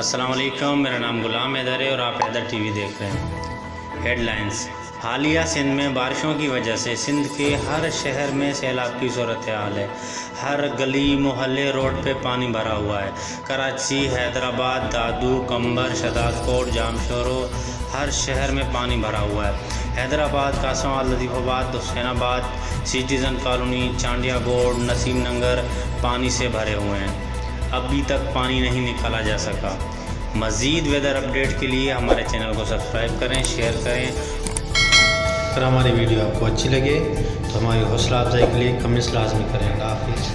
वालेकुम मेरा नाम गुलाम हैदर है और आप हैदर टीवी देख रहे हैं। हेडलाइंस हालिया सिंध में बारिशों की वजह से सिंध के हर शहर में सैलाब की सूरत हाल है। हर गली, मोहल्ले, रोड पे पानी भरा हुआ है। कराची, हैदराबाद, दादू कंबर शदादकोट जामशोरो, हर शहर में पानी भरा हुआ है। हैदराबाद कासमाबाद लतीफ़ाबाद, हुसैनाबाद, सिटीज़न कॉलोनी, चांडिया गोड नसीम नगर पानी से भरे हुए हैं। अभी तक पानी नहीं निकाला जा सका। मज़ीद वेदर अपडेट के लिए हमारे चैनल को सब्सक्राइब करें शेयर करें। अगर हमारी वीडियो आपको अच्छी लगे तो हमारी हौसला अफजाई के लिए कमेंट्स लाजमी करें। हाफिज़।